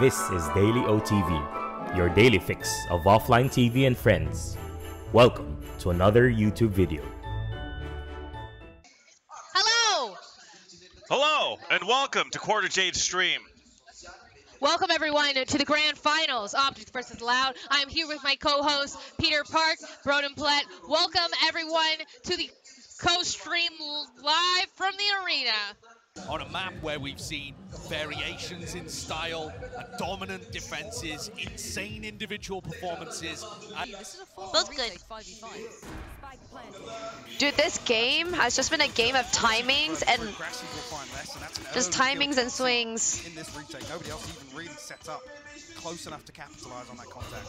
This is Daily OTV, your daily fix of offline TV and friends. Welcome to another YouTube video. Hello! Hello and welcome to Quarterjade Stream. Welcome everyone to the grand finals, Optics versus Loud. I'm here with my co-host Peter Park, Brodin Plett. Welcome everyone to the co-stream live from the arena. On a map where we've seen variations in style, dominant defenses, insane individual performances. and- Looks good. Dude, this game has just been a game of timings and Aggressive will find less, and that's an just timings and swings. In this retake, nobody else even really set up close enough to capitalize on that contact.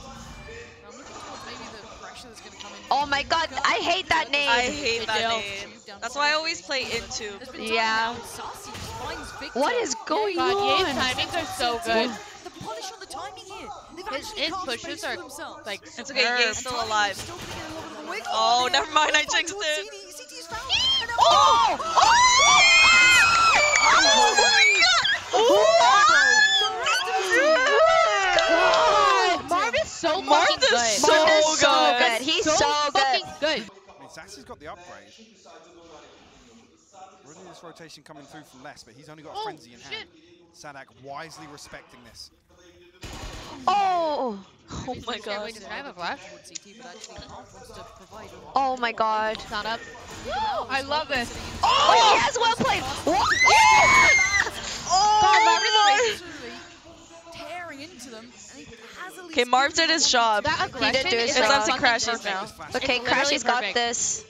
Oh my god, I hate that name. I hate that name. That's why I always play into. Yeah. What is oh going God, on? Yay's timings are so good. The polish on the timing here. They've His, actually his carved pushes space are for themselves. like It's okay, superb. Yay's still alive. Still gonna get a little bit of a wiggle Oh, there. never mind, I Find jinxed towards it. CD. CD's found. And now- Oh! oh! oh god, Marv is so Marv fucking is good. so Marv is so good. good. Sacy's got the upgrade. Really, this rotation coming through from less, but he's only got Oh, Frenzy in shit. hand. Saadhak wisely respecting this. Oh! Oh my god. wait, I have a flash? Oh my god. Not up. I love this. Oh, yes, well played. What? God, Marv Oh! is Okay, Marv did his job. That did aggression do his is job. It's up to fucking Crashies now. Okay, It's literally Crashy's got perfect. this.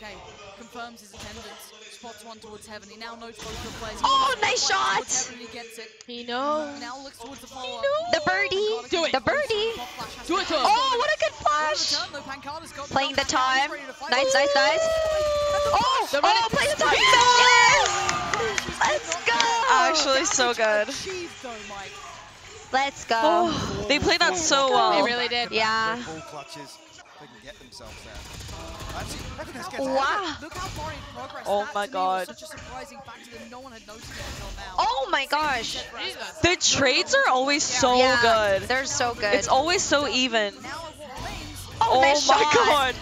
Okay, confirms his attendance. Spots one towards heaven. He now knows both the players. Oh, to nice play shot. towards heaven He gets it. He knows. Now looks towards the follow-up. The birdie. Do it. The birdie. Pop flash has Do it to him. Oh, what a good flash. Turn, though, Pancada's got Playing the gun back out. He's time. ready to fight. Nice, nice, nice. Oh, The run- oh, play the time. Yes! Let's go. Actually, so good. Achieved, though, Mike. Let's go. Oh, they played that so well. They really did. Yeah. Clutches. They can get themselves there. Actually, Evidence gets Wow. Look how far in progress. Oh my God. Was such a surprising factor that no one had noticed it until now. Oh my gosh. The trades are always so yeah, good. They're so good. It's always so even. Now at what lanes? oh, Oh nice my shot. god.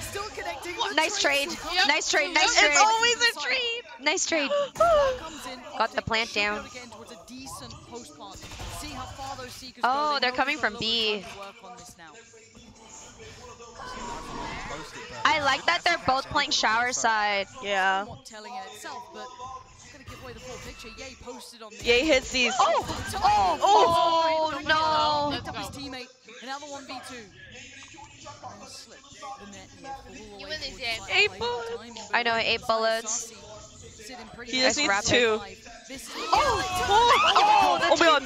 Nice trade. Yep. Nice trade. Nice It's trade. It's always a trade. Nice trade. Got the plant should be able down. Seekers Oh, go. They they're oh, know coming they've got from a little B. bit of time to work on this now. I like that they're both playing shower side. Yeah. Not telling in itself, but gonna give away the full picture. Yay posted on the Yay hits these. Oh, oh, oh, oh! oh! no. Picked up his teammate, and now the 1v2. And slipped the net here, full You away win this towards game. the side Eight play, bullets. timing, but I know, really eight inside bullets. Sacy, sitting pretty He nice just needs rapid. two. This is Oh, Oh, oh, oh my god.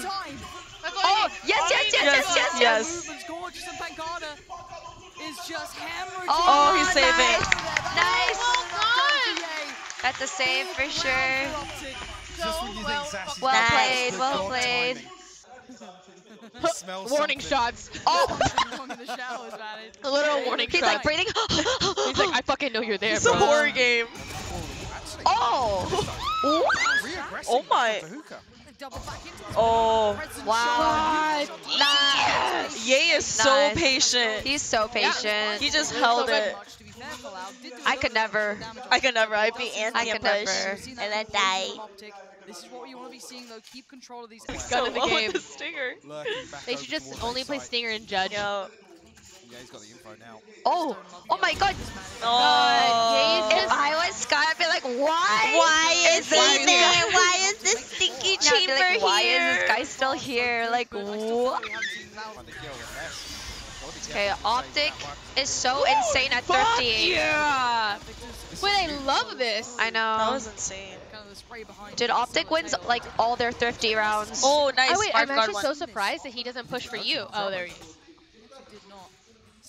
Time. Oh, yes, yes, yes, yes, yes, yes. Yes. Gorgeous, and Pancada uh, is just hammering. Oh, oh, he's saving. Nice. Yay. That's a save for sure. round for Optic. Just when you think Sacy's Well played, well played. timing. You smell Warning shots. Oh, oh. the showers, man. It's A literal great. warning he's shot. like breathing. He's like, I fucking know you're there, It's a bro. horror game. Actually, Oh, what? Oh. oh my. For Hookah. Double back into it. Oh. Wow. shot. Nice. Yay is so Nice. patient. He's so patient. He just held it. Much, to be fair, Falau. Did do I a could little bit of never. I could never. I'd be Does I anti could push. never. We've seen that And then before die. from This is what you want to be seeing, though. Keep control of these. Gun in the game. the stinger. They should just only play. Stinger and Judge. Yo. Yeah, he's got the info now. Oh, oh my God. Oh. If I was Skye, I'd be like, why? Why is this he guy- there? Why is this stinky Yeah, I'd be chamber like, why here? is this guy still here? Like, what? Find the kill and less. Gotta be Okay, Optic save that one. is so insane at thrifty. yeah. This Wait, I love this. I know. That was insane. Dude, Optic wins like all their thrifty rounds. Oh, nice. Oh wait, Marv I'm actually one. so surprised that he doesn't push for you. Oh, there he is.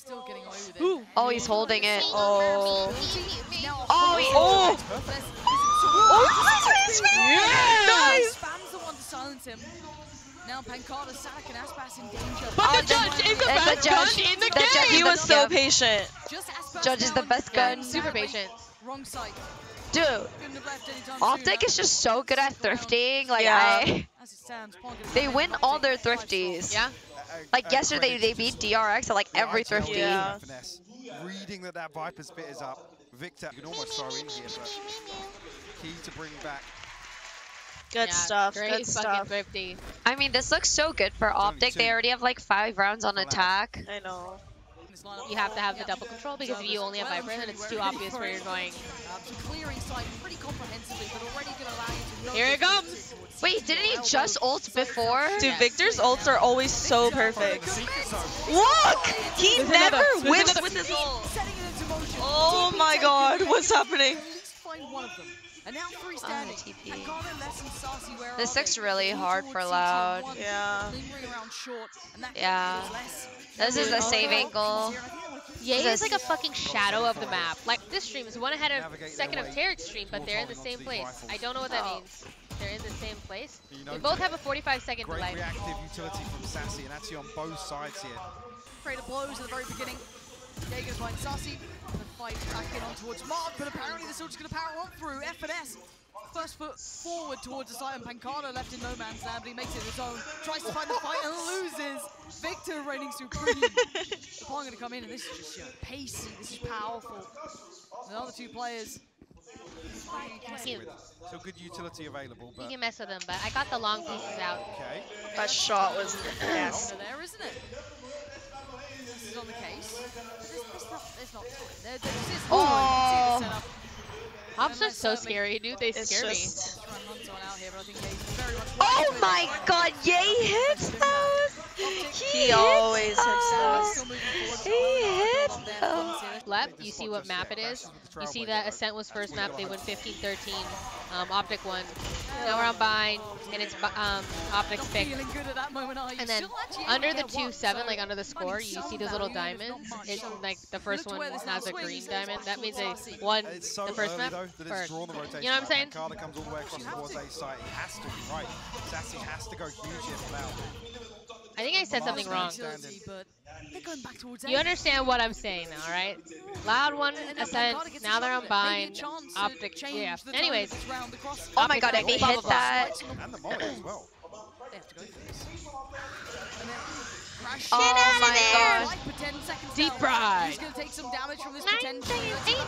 Did not. Still getting oh, away with it. Oh, he's holding it. Oh. Now, Oh, he- Oh. Nice! Spams oh, the one to silence him. Now Pancada, Saadhak, and Aspas in danger. But Oh, the judge is the the best judge- gun in the, the game. judge He was so Yeah. patient. Just Aspas Judge is the down. best gun. Super patient. Wrong side. Dude, Couldn't have left anytime Optic is just so good at thrifting. Like, Yeah. I. Stands. They win all their five thrifties. Yeah. Like yesterday, they beat DRX at like every thrifty. Yeah. Reading that that Viper's bit is up. Victor, you can almost throw in here, but key to bring back. Good Yeah, stuff. Great Good stuff. thrifty. I mean, this looks so good for Optic. They already have like five rounds on attack. I know. You have to have the double control because if you only have Viper, then it's too obvious where you're going. Um, so clearing side pretty comprehensively, but already going to allow you to know Here it comes. Wait, didn't he just ult before? Dude, Victor's ults are always so perfect. Look! He There's never another- whips with his ult. Setting it into motion. Oh my god, what's happening? At least find one of them. And now three Oh. TP. And Connor, Less, and Sacy, where This looks really hard for Loud. Yeah. Lingering around short. And that Yeah. This is a save options angle. here, and I think that would keep Yay is like a fucking shadow of the map. Like this stream is one ahead of second of Tarik's stream, but they're in the same place. I don't know what that Oh. means. They're in the same place. You They know, both have a 45 second great delay. reactive utility from Sacy, and actually on both sides here. Afraid of blows at the very beginning. They're going to find Sacy. The fight back in on towards Mark, but apparently the Soldier's going to power on through. FNS. First foot forward towards the side, and Pancada left in no man's land, but he makes it his own. Tries to find the fight and loses. Victor reigning supreme. the pawn going to come in, and this is just you know, pacey. This is powerful. The other two players. You, So good utility available, you can mess with them, but I got the long pieces out. okay. That shot was Yes. there, isn't it? This is on the case. But There's, there's not, there's not time. There, there is Oh. setup. Hops are so scary, dude. They It's scare me. just. Try and hunt someone out here, but I think Hayes very much Oh my god, Yay hits those! He, He always hits those. Still moving forward. He hits On their those. fronts here. Left, you see what map it is. You see that Ascent was first map. They win 15-13. Um, Optic won. Now we're on bind, and it's um, Optic's pick. feeling good at that moment, are you? And then Still actually able under the 2-7, like under the score, you see those little value, even if diamonds. not much. It, So like the first one where this has a green diamond. That means they won the first map. though that Or- it's drawn the rotation. you know what I'm saying? Carter comes all the way across You have. A side. He has to, you're right. Sacy has to go huge here for Loud. I think I said something wrong. Utility, but they're going back towards You understand what I'm saying now, right? Loud one, And then Ascent, now a they're shot on at it. Maybe a bind. Optic, change yeah. the Anyways, of this round across. Oh my god, got if he blah, blah, hit that. And the molly as well. They have to go for this. And then crash. Oh my god. Like for 10 seconds Deep now. fried. Going to take some damage from this Nine potential?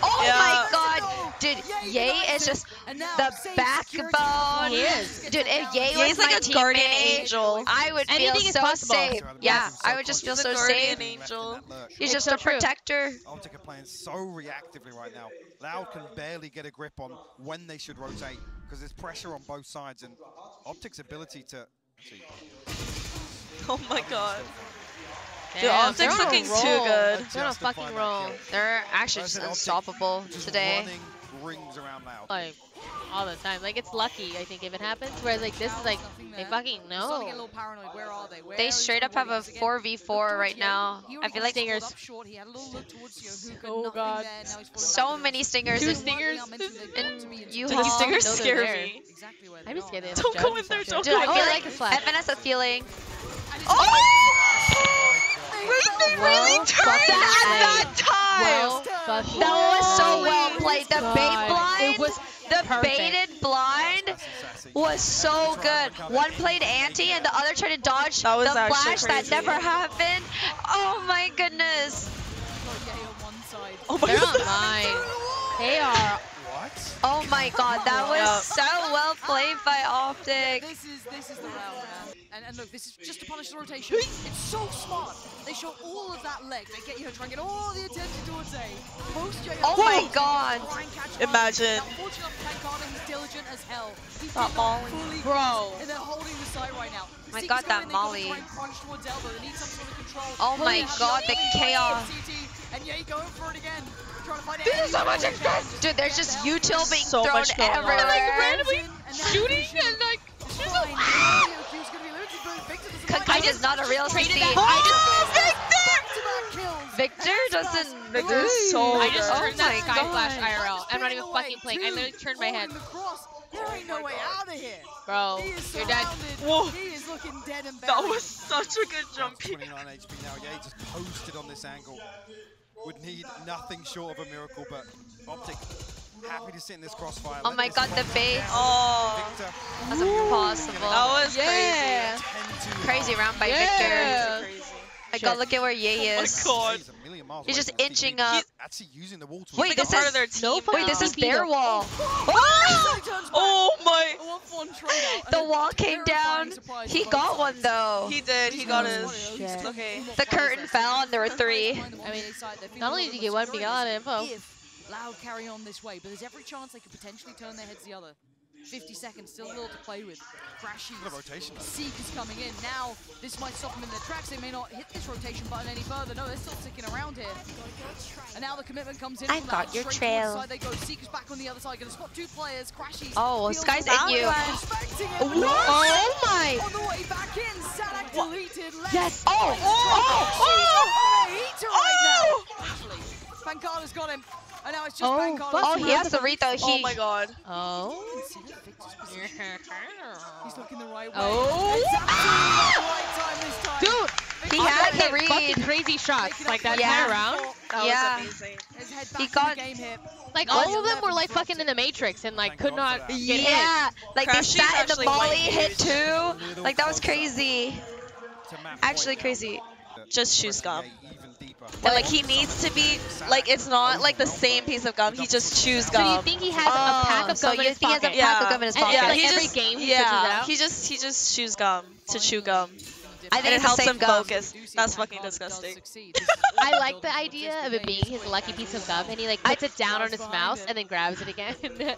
Oh Yeah. my god, dude, Yay is just the backbone. He is. Dude, if Yay Yay's was like my a guardian angel. I would feel Anything is so possible. safe. Yeah, I would just feel so a guardian safe. angel. He's just so a true. protector. Optic are playing so reactively right now. Loud can barely get a grip on when they should rotate because there's pressure on both sides and Optic's ability to Oh my god. Damn, Dude, Optic's they're on a looking too good. They're on a fucking that roll. They're actually just unstoppable just today. running rings around Loud. Like all the time. Like it's lucky, I think, if it happens. Whereas like this is like they fucking Starting to get a know. little paranoid. Where are they? They straight up have a 4v4 right now. I feel like pulled Stingers. up short. He had a little look towards Yohuka, Oh, God. there. Now he's falling so many stingers Two stingers. I mentioned they've got to in be in U Dude, these stingers scare me. Exactly I'd they be scared they have Don't go in there, don't something. Dude, I go feel in like a flash. FNS has healing. And it's They Well, really turned fucking at that time. Well, fucking That was so oh well played. The bait blind, It was the perfect. baited blind Sacy, Sacy. was so good. One played anti and the other tried to dodge That was the actually flash that never happened. Oh my goodness. got Yay on one side. Oh my They're god. on mine. They are. What? Oh my god, that was Yeah. so well played by Optic. This is this is the round, man. And, and look, this is just to punish the rotation. It's so smart. They show all of that leg. They get you know try and get all the attention towards A. Post J. Oh my god. Try and catch Imagine. Now, fortunately, Pancada, he's diligent as hell. He's That Molly. fully Bro. And they're holding the side right now. My Seekers god, that in, Molly. Try and crunch towards elbow. They need some sort of control. Oh my god, the chaos. And Yay going for it again. Trying to find This is so much way. Dude, there's just util being So thrown much going on. everywhere. Like randomly And now shooting and like. is fine. EOQ's gonna be limited, but Victor doesn't mind. Kakai is not a real Traded CC. Oh, that- I Back-to-back. Victor doesn't. Victor's so I just turned Oh that my Skye flash IRL. I'm not even fucking playing. I literally turned my head. holding. There ain't no way oh out of here. Bro, you're dead. Whoa. He is looking dead and That was such a good jump. 29 HP now. Yeah, he just posted on this angle. Would need nothing short of a miracle, but Optic happy to sit in this crossfire. Oh Let my god, the base. Oh, Victor That's impossible. that was Yeah. tend to Crazy round by Yeah. Victor. crazy. Crazy. My god, look at where Yay Oh my is. God. He's miles He's just from us. inching He's up. Actually using the wall to Wait, this is- their team. no Wait, this is their wall. Oh! Oh my! A one-for-one trade out, and The wall came down. He got one though. He did. He got Oh, his. shit. Okay. The curtain fell and there were three. I mean, Not only did you get one, but you got a lot info. If Loud oh, carry on this way, but there's every chance they could potentially turn their heads the other. 50 seconds, still a little to play with. Crashies. What a rotation, though. Seek is coming in. Now, this might stop them in their tracks. They may not hit this rotation button any further. No, they're still sticking around here. And now the commitment comes in. I from got your trail. side they go. Seek is back on the other side. Going to spot two players. Crashies. Oh, Feels Skye's the in you. Loud expecting it. What? Oh my! On the way back in, Saadhak deleted. Left. Yes. Oh! Oh! Oh! She's on a heater right oh! now. Oh! Actually, Pancada's got him. And now it's just Oh, Pancada. fuck. Oh, he has to read though. Oh He. my god. Oh. Consider Victor's position. He's looking the right way. Oh. It's absolutely the right time this time. Dude, He I had hit to read. fucking crazy shots like up that for Yeah. entire round. That Yeah. was amazing. His head He back in got- game here. Like all of them were like fucking in the Matrix and like could not for that. get hit. Yeah, like they Crashies sat in the actually molly, hit huge. two. Like that was crazy. Actually crazy. Just The chew pressure scum. Gate even deeper. And like he needs to be like it's not like the same piece of gum. He just chews So do you gum. think he has a um, pack Oh, of so gum in you his think he has a pack of gum in his pocket? yeah, yeah, like he every just, game he yeah, out? he just he just chews gum to chew gum. I And think it it's the helps same him gum. focus. That's fucking disgusting. I like the idea of it being his lucky piece of gum, and he like puts it down on his mouse and then grabs it again.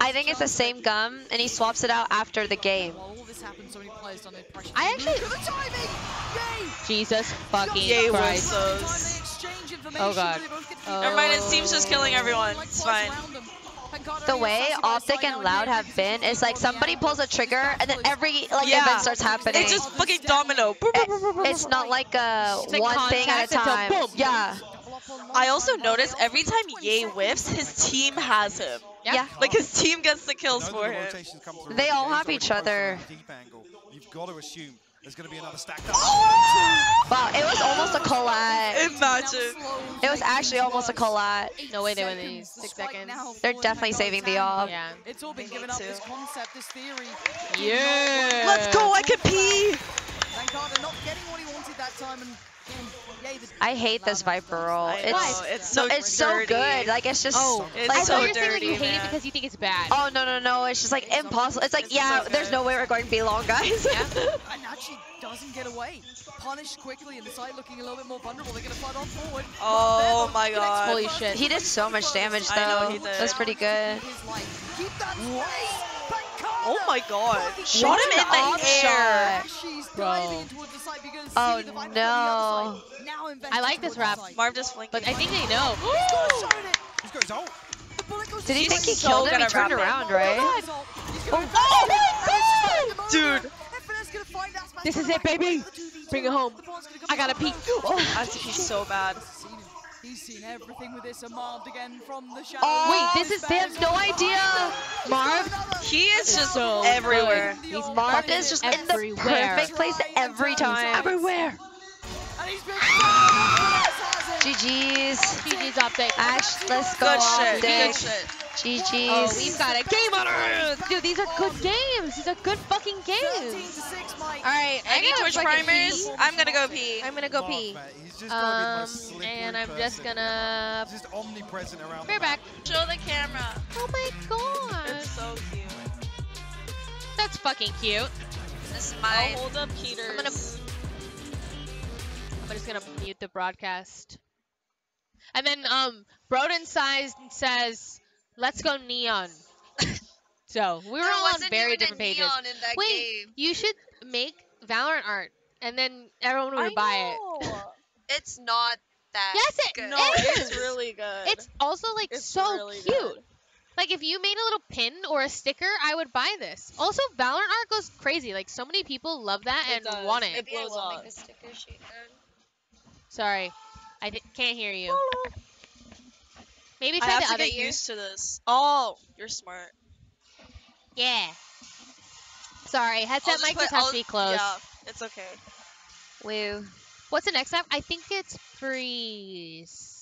I think it's the same gum, and he swaps it out after the game. While all this happens, so many players don't need pressure. I actually- Look the timing! Yay! Jesus fucking Yay, Christ! Wilson. Time they exchange information, Oh, God. but they both get Oh. Never mind, it seems just killing everyone. It's fine. Around them. Pancada The way assassin by Optic and Loud have been is like somebody pulls a trigger, and then every like Yeah. event starts happening. It's just fucking domino. It- it's not like a It's like one thing at a time. Yeah, I also notice every time Yay whiffs, his team has him. Yeah. yeah. Like his team gets the kills for him. rotations come through They all have each other. a Deep angle. You've got to assume there's going to be another stacked up. Wow, it was almost a collat. Imagine. It was actually almost a collat. No way they win these six seconds. They're definitely saving the off. Yeah. It's all been given up, this concept, this theory. Yeah. Let's go, I can pee! Pancada not getting what he wanted that time, and again, yay, the I hate this Viper roll. It's it's so it's so good. Like it's just Oh, It's like I so thought you were saying like you dirty, hate it because you think it's bad. Oh no no no! It's just like impossible. It's like It's yeah, so there's no way we're going to be long, guys. and actually doesn't get away. Punished quickly, and the side looking a little bit more vulnerable. They're going to fight on forward. Oh my god. Holy shit. he did so much damage I though. know he did. That's pretty good. Keep that space. Pancada. Oh my god. Shot him in the off air. Bro. diving towards the side. You're gonna Oh, see the Viper no. on the other side. I like this rap. the. Marv just flanking. But I think they know. He's got a shot at it. He's got his ult. The bullet goes Did he think he killed him? good He turned around, right? Oh, oh Dude. This is it, baby. Bring it home. I gotta pee. Oh. I have to so bad. He's seen everything with this. Marved again from the shadows. Oh, Wait, this is- they have no idea. Marv He is just so everywhere. good. He's Marv is just in the Everywhere. perfect place every time. everywhere. And he's been. GG's. GG's optic. Ash, let's go Good shit. Good shit. GG's. Oh, we've got a game on our hands. Dude, these are good games. These are good fucking games. to 6, Mike. All right, I Any gotta Twitch primers? pee. I'm gonna go pee. I'm gonna go pee. man, he's just gotta be the Um, and I'm just gonna. He's just omnipresent around We're back. Show the camera. Oh my god. It's so cute. That's fucking cute. This is mine. I'll hold up Peter's. I'm gonna. I'm just gonna mute the broadcast. And then um, Brodin size and says, "Let's go neon." so we were all on very different pages. Wait, you should make Valorant art, and then everyone would buy it. It's not that. Yes, it good. No, is. it's really good. It's also like It's so really cute. good. Like if you made a little pin or a sticker, I would buy this. Also, Valorant art goes crazy. Like so many people love that It and does. want it. It blows up. Sorry, I di- can't hear you. Maybe I try have the to other get ear. used to this. Oh, you're smart. Yeah. Sorry, headset mic just has to be close. Yeah, it's okay. Woo. What's the next app? I think it's freeze.